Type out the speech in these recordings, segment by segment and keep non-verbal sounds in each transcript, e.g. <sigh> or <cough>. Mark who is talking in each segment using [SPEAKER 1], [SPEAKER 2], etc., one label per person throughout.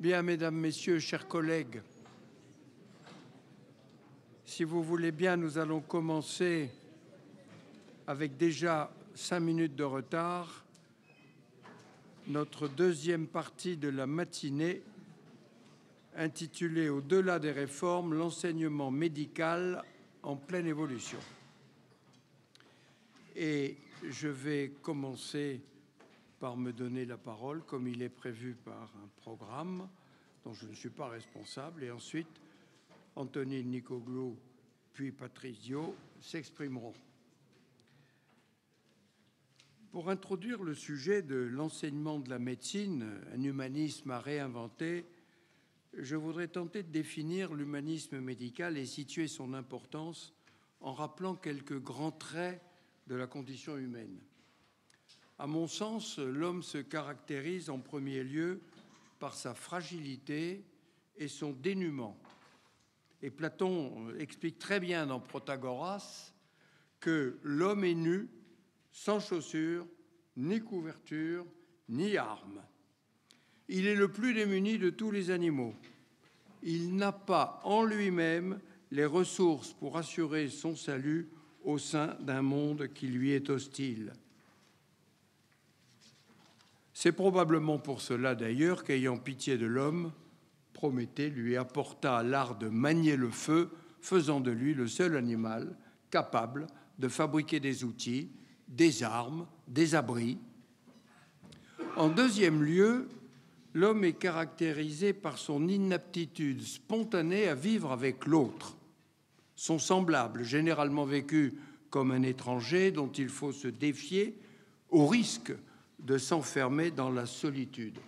[SPEAKER 1] Bien, mesdames, messieurs, chers collègues, si vous voulez bien, nous allons commencer avec déjà cinq minutes de retard notre deuxième partie de la matinée intitulée Au-delà des réformes, l'enseignement médical en pleine évolution. Et je vais commencer par me donner la parole, comme il est prévu par un programme dont je ne suis pas responsable, et ensuite Anthony Nicoglou puis Patrizio s'exprimeront. Pour introduire le sujet de l'enseignement de la médecine, un humanisme à réinventer, je voudrais tenter de définir l'humanisme médical et situer son importance en rappelant quelques grands traits de la condition humaine. À mon sens, l'homme se caractérise en premier lieu par sa fragilité et son dénuement. Et Platon explique très bien dans Protagoras que l'homme est nu, sans chaussures, ni couverture, ni armes. Il est le plus démuni de tous les animaux. Il n'a pas en lui-même les ressources pour assurer son salut au sein d'un monde qui lui est hostile. C'est probablement pour cela d'ailleurs qu'ayant pitié de l'homme, Prométhée lui apporta l'art de manier le feu, faisant de lui le seul animal capable de fabriquer des outils, des armes, des abris. En deuxième lieu, l'homme est caractérisé par son inaptitude spontanée à vivre avec l'autre, son semblable, généralement vécu comme un étranger dont il faut se défier au risque de s'enfermer dans la solitude.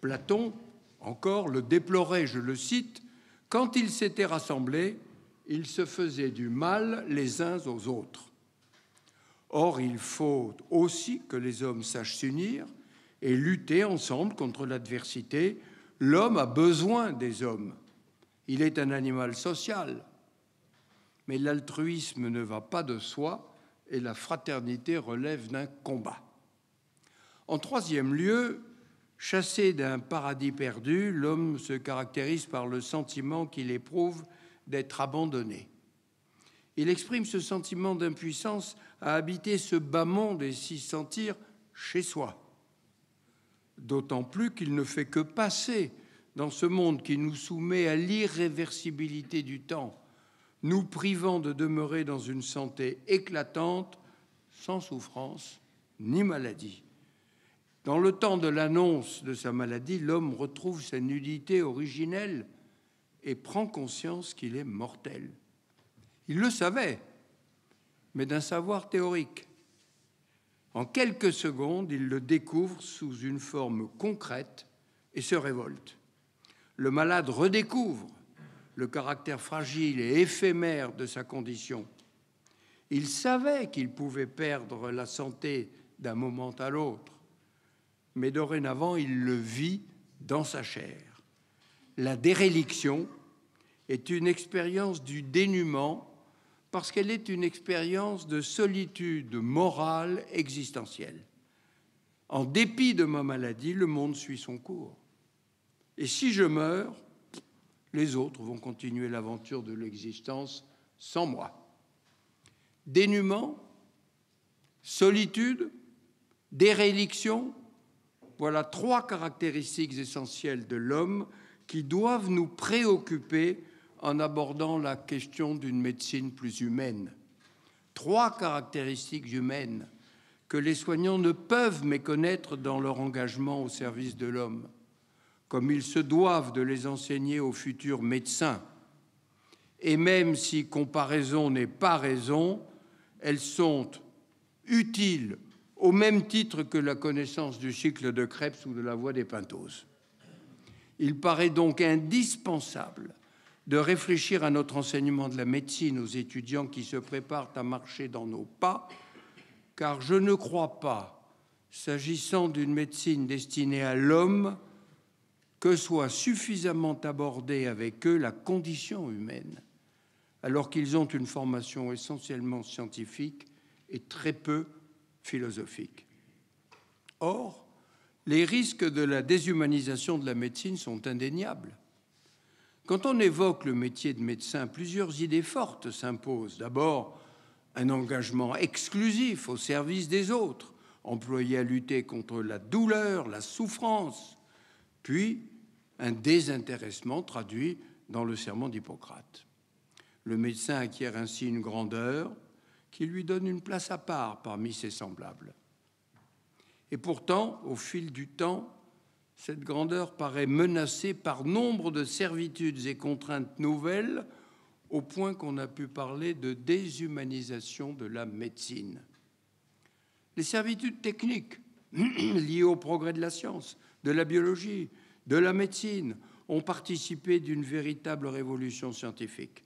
[SPEAKER 1] Platon, encore, le déplorait, je le cite, quand ils s'étaient rassemblés, ils se faisaient du mal les uns aux autres. Or, il faut aussi que les hommes sachent s'unir et lutter ensemble contre l'adversité. L'homme a besoin des hommes. Il est un animal social. Mais l'altruisme ne va pas de soi et la fraternité relève d'un combat. En troisième lieu, chassé d'un paradis perdu, l'homme se caractérise par le sentiment qu'il éprouve d'être abandonné. Il exprime ce sentiment d'impuissance à habiter ce bas monde et s'y sentir chez soi. D'autant plus qu'il ne fait que passer dans ce monde qui nous soumet à l'irréversibilité du temps, nous privant de demeurer dans une santé éclatante, sans souffrance ni maladie. Dans le temps de l'annonce de sa maladie, l'homme retrouve sa nudité originelle et prend conscience qu'il est mortel. Il le savait, mais d'un savoir théorique. En quelques secondes, il le découvre sous une forme concrète et se révolte. Le malade redécouvre le caractère fragile et éphémère de sa condition. Il savait qu'il pouvait perdre la santé d'un moment à l'autre mais dorénavant il le vit dans sa chair. La déréliction est une expérience du dénuement parce qu'elle est une expérience de solitude morale existentielle. En dépit de ma maladie, le monde suit son cours. Et si je meurs, les autres vont continuer l'aventure de l'existence sans moi. Dénuement, solitude, déréliction, voilà trois caractéristiques essentielles de l'homme qui doivent nous préoccuper en abordant la question d'une médecine plus humaine. Trois caractéristiques humaines que les soignants ne peuvent méconnaître dans leur engagement au service de l'homme, comme ils se doivent de les enseigner aux futurs médecins. Et même si comparaison n'est pas raison, elles sont utiles au même titre que la connaissance du cycle de Krebs ou de la voie des pentoses. Il paraît donc indispensable de réfléchir à notre enseignement de la médecine aux étudiants qui se préparent à marcher dans nos pas, car je ne crois pas, s'agissant d'une médecine destinée à l'homme, que soit suffisamment abordée avec eux la condition humaine, alors qu'ils ont une formation essentiellement scientifique et très peu philosophique. Or, les risques de la déshumanisation de la médecine sont indéniables. Quand on évoque le métier de médecin, plusieurs idées fortes s'imposent. D'abord, un engagement exclusif au service des autres, employé à lutter contre la douleur, la souffrance, puis un désintéressement traduit dans le serment d'Hippocrate. Le médecin acquiert ainsi une grandeur qui lui donne une place à part parmi ses semblables. Et pourtant, au fil du temps, cette grandeur paraît menacée par nombre de servitudes et contraintes nouvelles, au point qu'on a pu parler de déshumanisation de la médecine. Les servitudes techniques <clears throat> liées au progrès de la science, de la biologie, de la médecine ont participé d'une véritable révolution scientifique.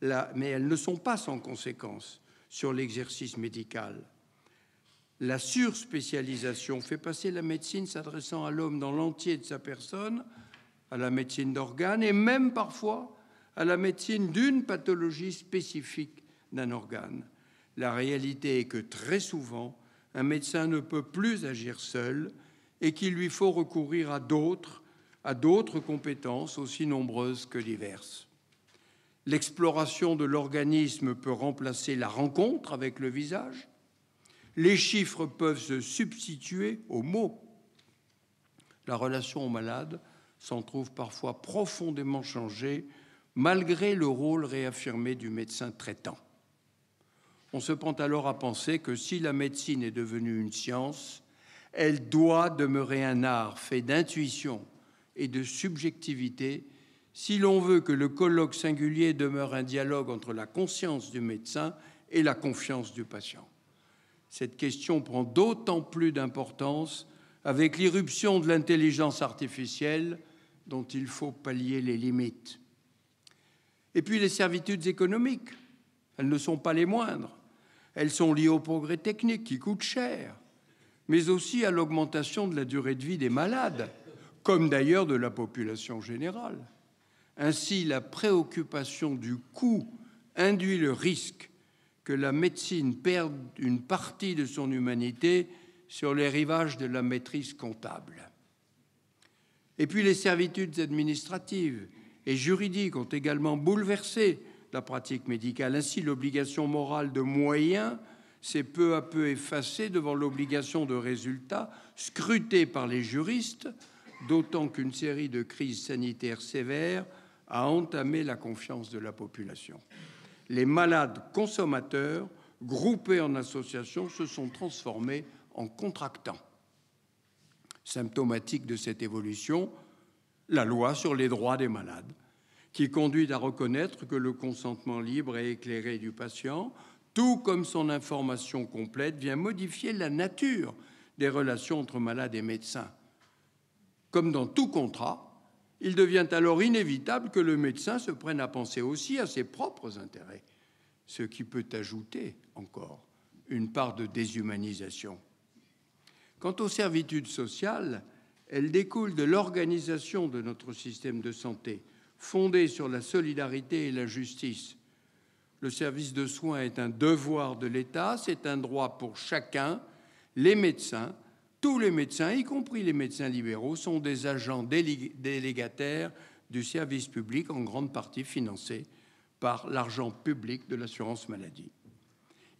[SPEAKER 1] mais elles ne sont pas sans conséquences sur l'exercice médical. La surspécialisation fait passer la médecine s'adressant à l'homme dans l'entier de sa personne, à la médecine d'organes et même parfois à la médecine d'une pathologie spécifique d'un organe. La réalité est que très souvent, un médecin ne peut plus agir seul et qu'il lui faut recourir à d'autres, à d'autres compétences aussi nombreuses que diverses. L'exploration de l'organisme peut remplacer la rencontre avec le visage, les chiffres peuvent se substituer aux mots. La relation au malade s'en trouve parfois profondément changée malgré le rôle réaffirmé du médecin traitant. On se prend alors à penser que si la médecine est devenue une science, elle doit demeurer un art fait d'intuition et de subjectivité si l'on veut que le colloque singulier demeure un dialogue entre la conscience du médecin et la confiance du patient cette question prend d'autant plus d'importance avec l'irruption de l'intelligence artificielle dont il faut pallier les limites. Et puis les servitudes économiques, elles ne sont pas les moindres. Elles sont liées au progrès technique qui coûte cher, mais aussi à l'augmentation de la durée de vie des malades, comme d'ailleurs de la population générale. Ainsi, la préoccupation du coût induit le risque que la médecine perde une partie de son humanité sur les rivages de la maîtrise comptable. Et puis les servitudes administratives et juridiques ont également bouleversé la pratique médicale. Ainsi, l'obligation morale de moyens s'est peu à peu effacée devant l'obligation de résultats scrutée par les juristes, d'autant qu'une série de crises sanitaires sévères a entamé la confiance de la population les malades consommateurs, groupés en associations, se sont transformés en contractants. Symptomatique de cette évolution, la loi sur les droits des malades, qui conduit à reconnaître que le consentement libre et éclairé du patient, tout comme son information complète, vient modifier la nature des relations entre malades et médecins. Comme dans tout contrat, il devient alors inévitable que le médecin se prenne à penser aussi à ses propres intérêts, ce qui peut ajouter encore une part de déshumanisation. Quant aux servitudes sociales, elles découlent de l'organisation de notre système de santé, fondée sur la solidarité et la justice. Le service de soins est un devoir de l'État, c'est un droit pour chacun. Les médecins tous les médecins, y compris les médecins libéraux, sont des agents délégataires du service public, en grande partie financés par l'argent public de l'assurance maladie.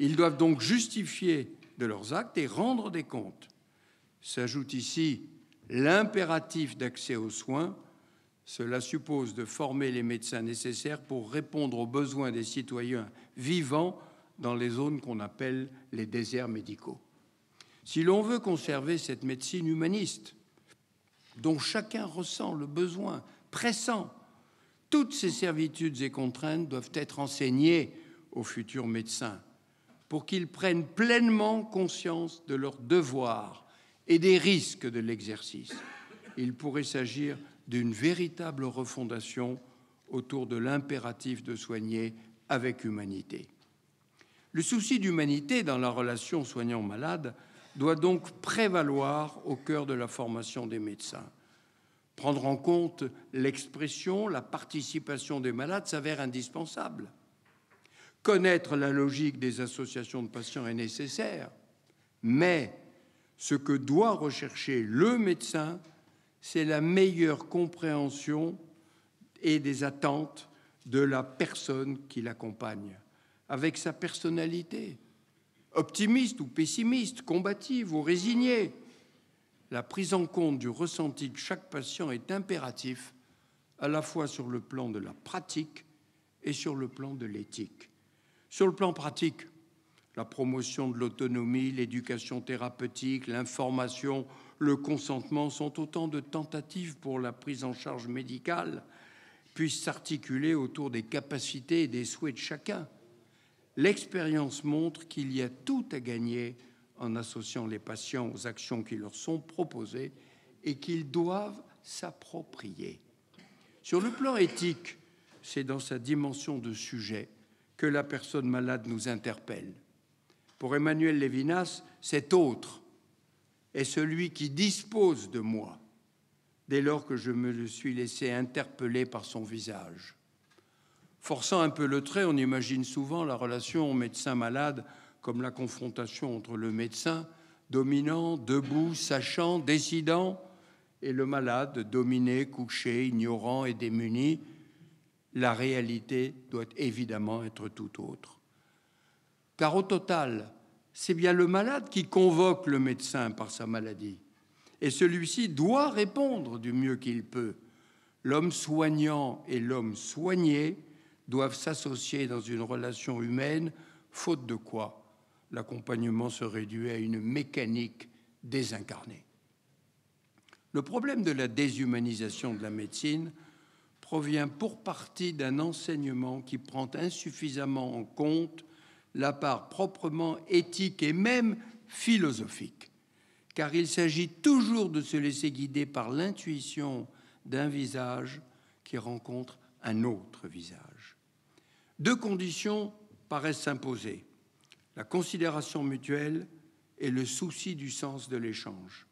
[SPEAKER 1] Ils doivent donc justifier de leurs actes et rendre des comptes. S'ajoute ici l'impératif d'accès aux soins. Cela suppose de former les médecins nécessaires pour répondre aux besoins des citoyens vivant dans les zones qu'on appelle les déserts médicaux. Si l'on veut conserver cette médecine humaniste, dont chacun ressent le besoin pressant, toutes ces servitudes et contraintes doivent être enseignées aux futurs médecins pour qu'ils prennent pleinement conscience de leurs devoirs et des risques de l'exercice. Il pourrait s'agir d'une véritable refondation autour de l'impératif de soigner avec humanité. Le souci d'humanité dans la relation soignant-malade doit donc prévaloir au cœur de la formation des médecins. Prendre en compte l'expression, la participation des malades s'avère indispensable. Connaître la logique des associations de patients est nécessaire, mais Ce que doit rechercher le médecin, c'est la meilleure compréhension et des attentes de la personne qui l'accompagne, avec sa personnalité, optimiste ou pessimiste, combative ou résignée. La prise en compte du ressenti de chaque patient est impératif, à la fois sur le plan de la pratique et sur le plan de l'éthique. Sur le plan pratique, la promotion de l'autonomie, l'éducation thérapeutique, l'information, le consentement sont autant de tentatives pour la prise en charge médicale puissent s'articuler autour des capacités et des souhaits de chacun. L'expérience montre qu'il y a tout à gagner en associant les patients aux actions qui leur sont proposées et qu'ils doivent s'approprier. Sur le plan éthique, c'est dans sa dimension de sujet que la personne malade nous interpelle. Pour Emmanuel Lévinas, cet autre est celui qui dispose de moi dès lors que je me le suis laissé interpeller par son visage. Forçant un peu le trait, on imagine souvent la relation médecin-malade comme la confrontation entre le médecin, dominant, debout, sachant, décidant, et le malade, dominé, couché, ignorant et démuni. La réalité doit évidemment être tout autre. Car au total, c'est bien le malade qui convoque le médecin par sa maladie et celui-ci doit répondre du mieux qu'il peut. L'homme soignant et l'homme soigné doivent s'associer dans une relation humaine, faute de quoi l'accompagnement se réduit à une mécanique désincarnée. Le problème de la déshumanisation de la médecine provient pour partie d'un enseignement qui prend insuffisamment en compte la part proprement éthique et même philosophique car il s'agit toujours de se laisser guider par l'intuition d'un visage qui rencontre un autre visage. Deux conditions paraissent s'imposer, la considération mutuelle et le souci du sens de l'échange.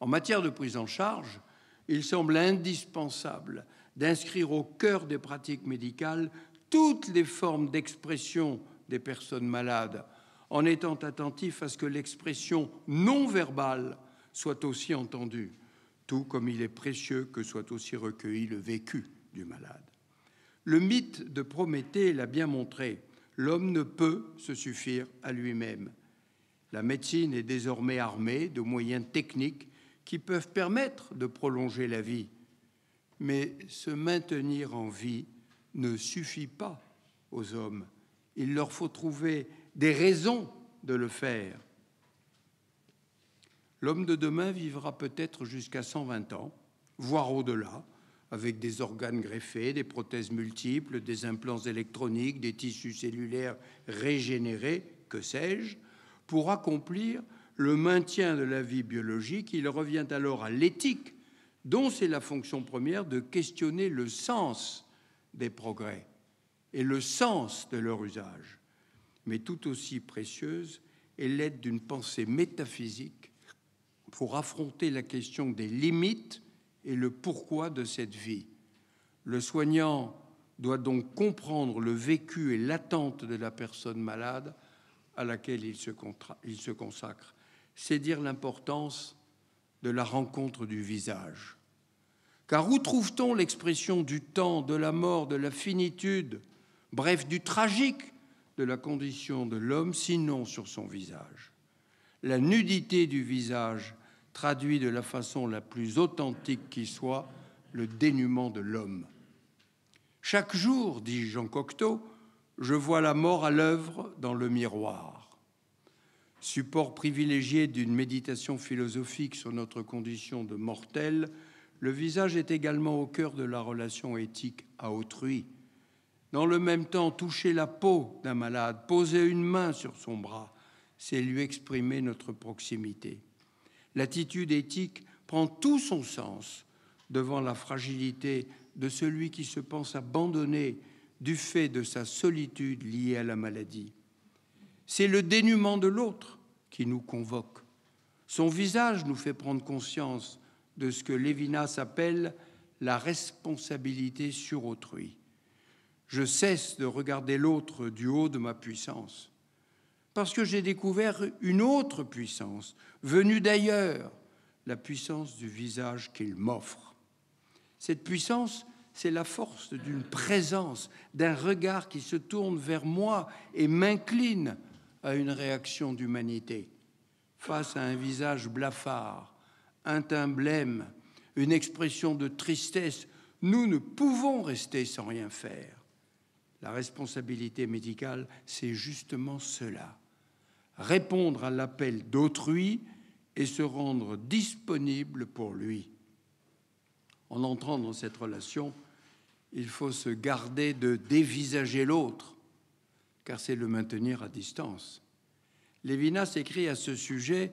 [SPEAKER 1] En matière de prise en charge, il semble indispensable d'inscrire au cœur des pratiques médicales toutes les formes d'expression des personnes malades en étant attentif à ce que l'expression non verbale soit aussi entendue, tout comme il est précieux que soit aussi recueilli le vécu du malade. Le mythe de Prométhée l'a bien montré, l'homme ne peut se suffire à lui-même. La médecine est désormais armée de moyens techniques qui peuvent permettre de prolonger la vie. Mais se maintenir en vie ne suffit pas aux hommes. Il leur faut trouver des raisons de le faire. L'homme de demain vivra peut-être jusqu'à 120 ans, voire au-delà, avec des organes greffés, des prothèses multiples, des implants électroniques, des tissus cellulaires régénérés, que sais-je, pour accomplir le maintien de la vie biologique. Il revient alors à l'éthique, dont c'est la fonction première de questionner le sens des progrès et le sens de leur usage mais tout aussi précieuse est l'aide d'une pensée métaphysique pour affronter la question des limites et le pourquoi de cette vie. Le soignant doit donc comprendre le vécu et l'attente de la personne malade à laquelle il se, consacre. C'est dire l'importance de la rencontre du visage. Car où trouve-t-on l'expression du temps, de la mort, de la finitude, bref, du tragique de la condition de l'homme, sinon sur son visage. La nudité du visage traduit de la façon la plus authentique qui soit le dénuement de l'homme. Chaque jour, dit Jean Cocteau, je vois la mort à l'œuvre dans le miroir. Support privilégié d'une méditation philosophique sur notre condition de mortel, le visage est également au cœur de la relation éthique à autrui, dans le même temps, toucher la peau d'un malade, poser une main sur son bras, c'est lui exprimer notre proximité. L'attitude éthique prend tout son sens devant la fragilité de celui qui se pense abandonné du fait de sa solitude liée à la maladie. C'est le dénuement de l'autre qui nous convoque. Son visage nous fait prendre conscience de ce que Lévinas appelle la responsabilité sur autrui je cesse de regarder l'autre du haut de ma puissance. Parce que j'ai découvert une autre puissance, venue d'ailleurs, la puissance du visage qu'il m'offre. Cette puissance, c'est la force d'une présence, d'un regard qui se tourne vers moi et m'incline à une réaction d'humanité. Face à un visage blafard, un teint blême, une expression de tristesse, nous ne pouvons rester sans rien faire. La responsabilité médicale, c'est justement cela. Répondre à l'appel d'autrui et se rendre disponible pour lui. En entrant dans cette relation, il faut se garder de dévisager l'autre, car c'est le maintenir à distance. Lévinas écrit à ce sujet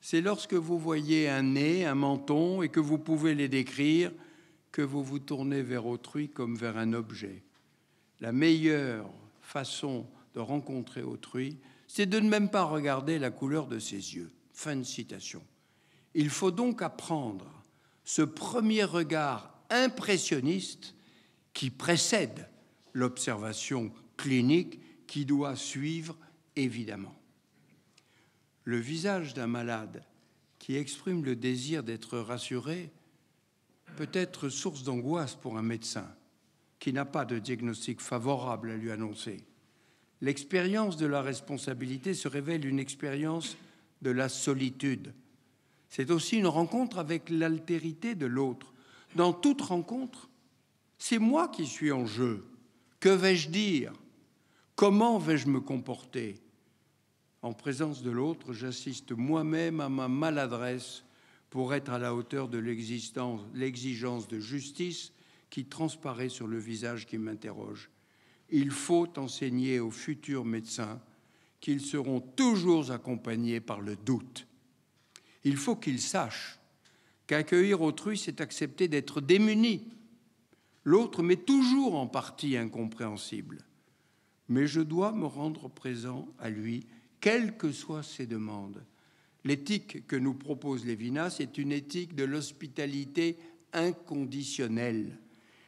[SPEAKER 1] C'est lorsque vous voyez un nez, un menton, et que vous pouvez les décrire, que vous vous tournez vers autrui comme vers un objet la meilleure façon de rencontrer autrui, c'est de ne même pas regarder la couleur de ses yeux. Fin de citation. Il faut donc apprendre ce premier regard impressionniste qui précède l'observation clinique qui doit suivre évidemment. Le visage d'un malade qui exprime le désir d'être rassuré peut être source d'angoisse pour un médecin qui n'a pas de diagnostic favorable à lui annoncer. L'expérience de la responsabilité se révèle une expérience de la solitude. C'est aussi une rencontre avec l'altérité de l'autre. Dans toute rencontre, c'est moi qui suis en jeu. Que vais-je dire? Comment vais-je me comporter? En présence de l'autre, j'assiste moi-même à ma maladresse pour être à la hauteur de l'exigence de justice qui transparaît sur le visage qui m'interroge. Il faut enseigner aux futurs médecins qu'ils seront toujours accompagnés par le doute. Il faut qu'ils sachent qu'accueillir autrui, c'est accepter d'être démuni. L'autre m'est toujours en partie incompréhensible, mais je dois me rendre présent à lui, quelles que soient ses demandes. L'éthique que nous propose Lévinas est une éthique de l'hospitalité inconditionnelle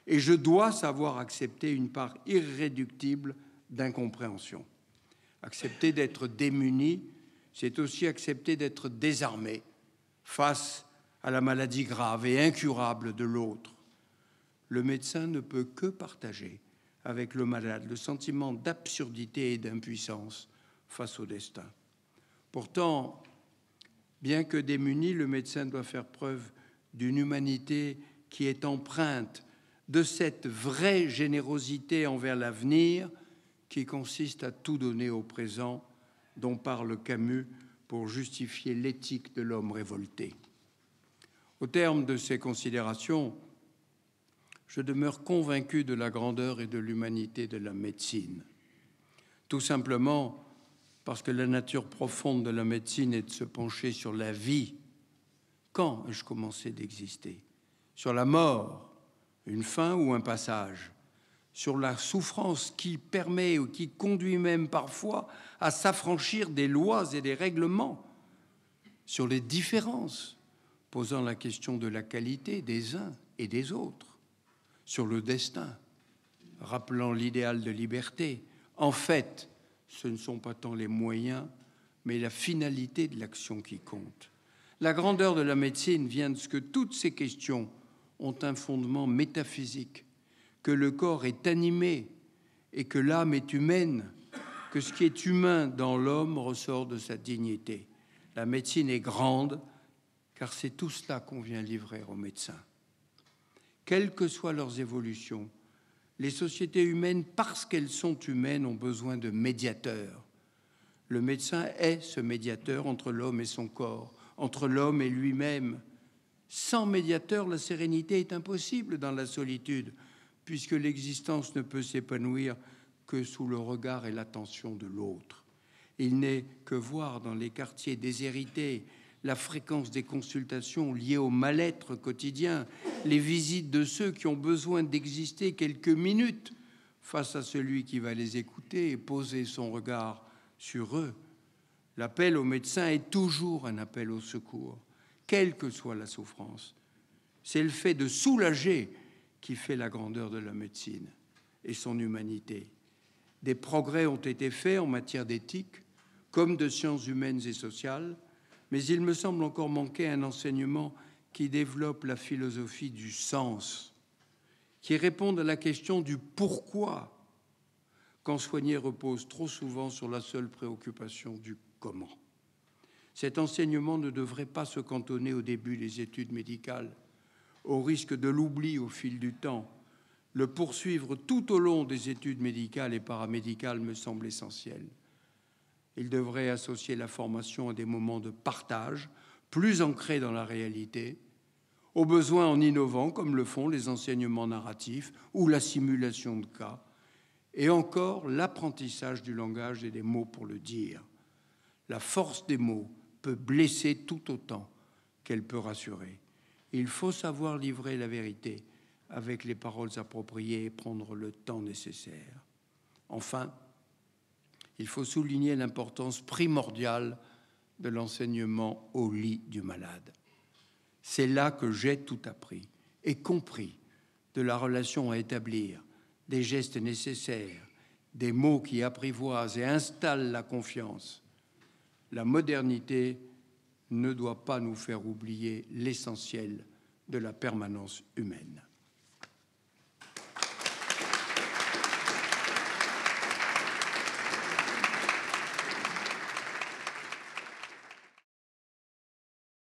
[SPEAKER 1] et je dois savoir accepter une part irréductible d'incompréhension. Accepter d'être démuni, c'est aussi accepter d'être désarmé face à la maladie grave et incurable de l'autre. Le médecin ne peut que partager avec le malade le sentiment d'absurdité et d'impuissance face au destin. Pourtant, bien que démuni, le médecin doit faire preuve d'une humanité qui est empreinte de cette vraie générosité envers l'avenir qui consiste à tout donner au présent, dont parle Camus pour justifier l'éthique de l'homme révolté. Au terme de ces considérations, je demeure convaincu de la grandeur et de l'humanité de la médecine, tout simplement parce que la nature profonde de la médecine est de se pencher sur la vie. Quand ai-je commencé d'exister? Sur la mort une fin ou un passage, sur la souffrance qui permet ou qui conduit même parfois à s'affranchir des lois et des règlements, sur les différences, posant la question de la qualité des uns et des autres, sur le destin, rappelant l'idéal de liberté. En fait, ce ne sont pas tant les moyens, mais la finalité de l'action qui compte. La grandeur de la médecine vient de ce que toutes ces questions ont un fondement métaphysique, que le corps est animé et que l'âme est humaine, que ce qui est humain dans l'homme ressort de sa dignité. La médecine est grande, car c'est tout cela qu'on vient livrer aux médecins. Quelles que soient leurs évolutions, les sociétés humaines, parce qu'elles sont humaines, ont besoin de médiateurs. Le médecin est ce médiateur entre l'homme et son corps, entre l'homme et lui-même, sans médiateur, la sérénité est impossible dans la solitude, puisque l'existence ne peut s'épanouir que sous le regard et l'attention de l'autre. Il n'est que voir dans les quartiers déshérités la fréquence des consultations liées au mal-être quotidien, les visites de ceux qui ont besoin d'exister quelques minutes face à celui qui va les écouter et poser son regard sur eux. L'appel au médecin est toujours un appel au secours quelle que soit la souffrance. C'est le fait de soulager qui fait la grandeur de la médecine et son humanité. Des progrès ont été faits en matière d'éthique comme de sciences humaines et sociales, mais il me semble encore manquer un enseignement qui développe la philosophie du sens, qui réponde à la question du pourquoi, quand soigner repose trop souvent sur la seule préoccupation du comment. Cet enseignement ne devrait pas se cantonner au début des études médicales, au risque de l'oubli au fil du temps. Le poursuivre tout au long des études médicales et paramédicales me semble essentiel. Il devrait associer la formation à des moments de partage plus ancrés dans la réalité, aux besoins en innovant comme le font les enseignements narratifs ou la simulation de cas, et encore l'apprentissage du langage et des mots pour le dire. La force des mots peut blesser tout autant qu'elle peut rassurer. Il faut savoir livrer la vérité avec les paroles appropriées et prendre le temps nécessaire. Enfin, il faut souligner l'importance primordiale de l'enseignement au lit du malade. C'est là que j'ai tout appris et compris de la relation à établir, des gestes nécessaires, des mots qui apprivoisent et installent la confiance. La modernité ne doit pas nous faire oublier l'essentiel de la permanence humaine.